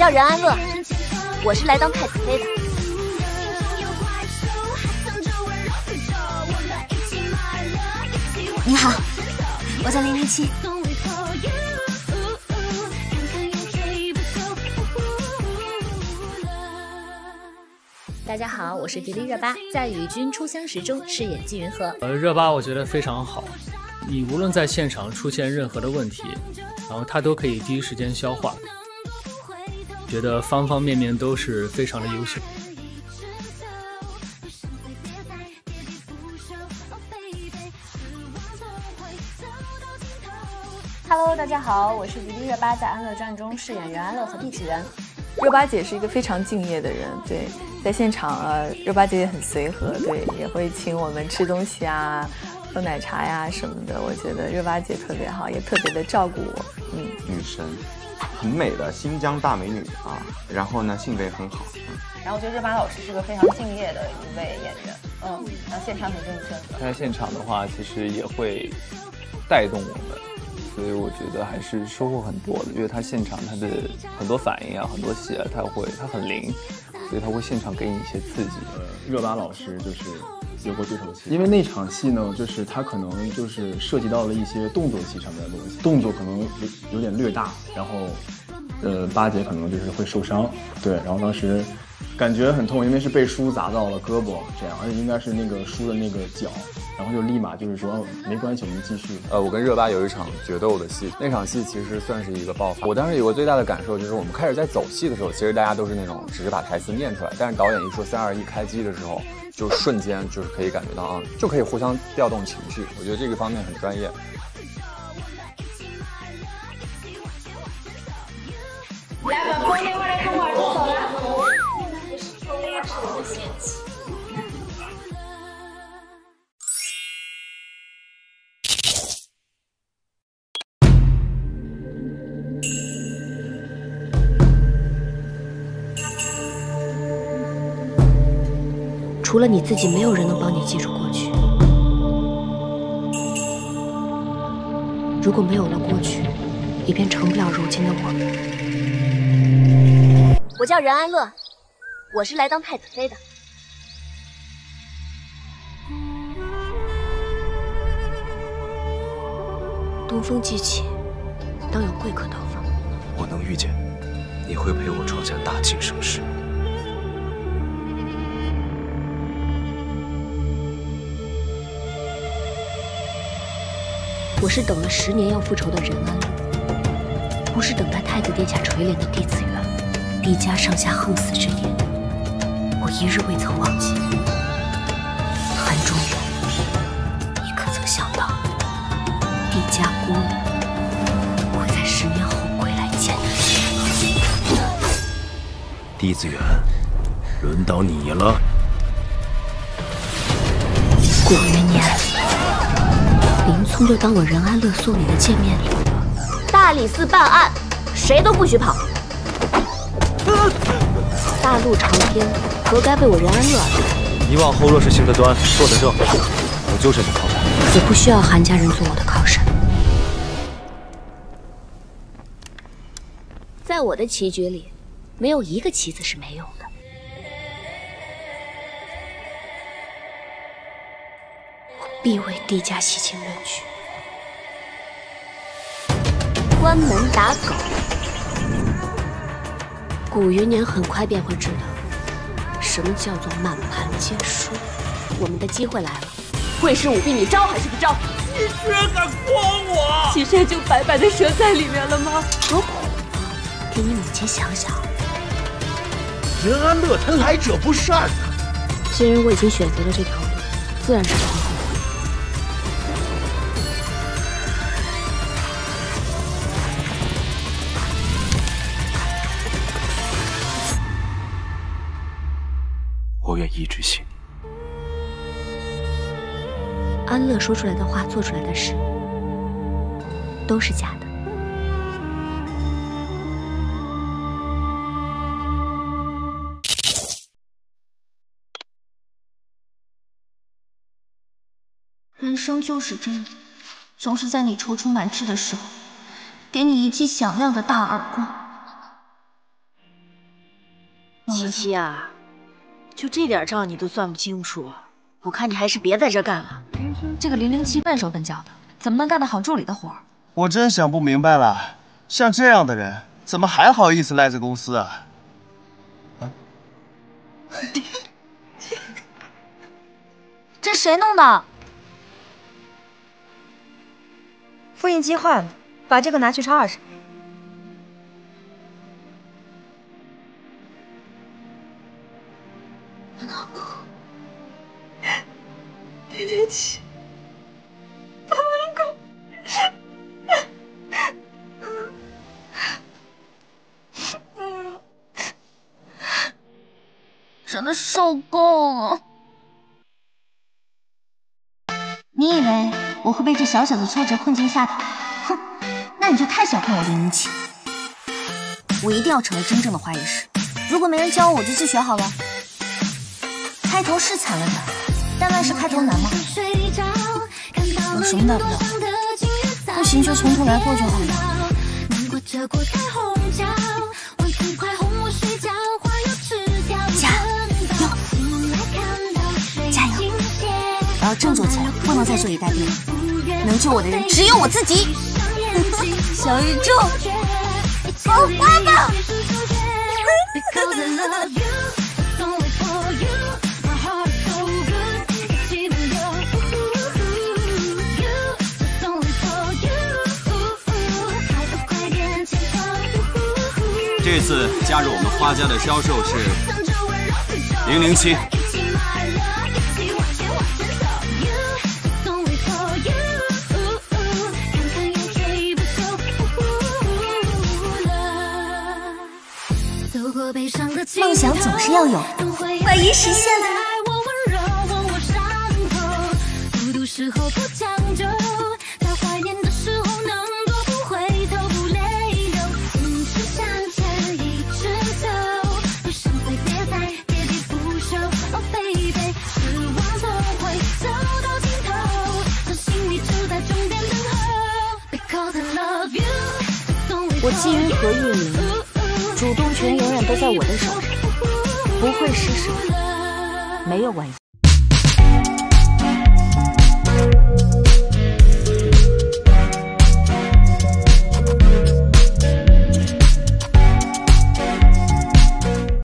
叫任安乐，我是来当太子妃的。你好，我叫零零七。大家好，我是迪丽热巴，在《与君初相识》中饰演季云禾。呃，热巴我觉得非常好，你无论在现场出现任何的问题，然后他都可以第一时间消化，觉得方方面面都是非常的优秀。Hello，大家好，我是迪丽热巴，在《安乐传》中饰演袁安乐和帝纪元。热巴姐是一个非常敬业的人，对，在现场啊，热巴姐也很随和，对，也会请我们吃东西啊，喝奶茶呀什么的。我觉得热巴姐特别好，也特别的照顾我。嗯，女神，很美的新疆大美女啊，然后呢，性格也很好。然后我觉得热巴老师是个非常敬业的一位演员，嗯，然后现场很认真。在现场的话，其实也会带动我们。所以我觉得还是收获很多的，因为他现场他的很多反应啊，很多戏啊，他会他很灵，所以他会现场给你一些刺激。呃，热巴老师就是有过对手戏，因为那场戏呢，就是他可能就是涉及到了一些动作戏上面的东西，动作可能有有点略大，然后呃，八姐可能就是会受伤，对，然后当时感觉很痛，因为是被书砸到了胳膊，这样，而且应该是那个书的那个脚。然后就立马就是说没关系，我们继续。呃，我跟热巴有一场决斗的戏，那场戏其实算是一个爆发。我当时有个最大的感受就是，我们开始在走戏的时候，其实大家都是那种只是把台词念出来，但是导演一说三二一开机的时候，就瞬间就是可以感觉到啊，就可以互相调动情绪。我觉得这个方面很专业。除了你自己，没有人能帮你记住过去。如果没有了过去，也便成不了如今的我们。我叫任安乐，我是来当太子妃的。东风既起，当有贵客到访。我能遇见，你会陪我创下大清盛世。是等了十年要复仇的任安，不是等待太子殿下垂怜的帝子元。帝家上下横死之年，我一日未曾忘记。韩中原，你可曾想到，帝家孤女会在十年后归来见你？帝子元，轮到你了。过余年。林聪就当我任安乐送你的见面礼了。大理寺办案，谁都不许跑。大路长天，何该被我任安乐？你往后若是行得端，坐得正，我就是你靠山。也不需要韩家人做我的靠山。在我的棋局里，没有一个棋子是没用的。必为帝家洗清冤屈。关门打狗，古云年很快便会知道什么叫做满盘皆输。我们的机会来了，会师舞弊，你招还是不招？你居然敢诓我！岐山就白白的折在里面了吗？何苦呢？给你母亲想想。任安乐他来者不善呐。既然我已经选择了这条路，自然是我愿意执行。安乐说出来的话，做出来的事，都是假的。人生就是这样，总是在你踌躇满志的时候，给你一记响亮的大耳光。七七啊，就这点账你都算不清楚，我看你还是别在这干了。这个零零七笨手笨脚的，怎么能干得好助理的活？我真想不明白了，像这样的人，怎么还好意思赖在公司啊？这谁弄的？复印机坏了，把这个拿去抄二审。对不起，爸爸狗。真的受够了！你以为我会被这小小的挫折困境吓倒？哼，那你就太小看我的运气。我一定要成为真正的花艺师。如果没人教我，我就自学好了。开头是惨了点，但万事开头难吗？有什么大不了？不行就从头来过就好了。加油！加油！我要振作起来，不能再坐以待毙了。能救我的人只有我自己。小宇宙，好花吧！这次加入我们花家的销售是零零七。梦想总是要有，万一实现了。我基于何意明，主动权永远都在我的手上，不会失手，没有万一。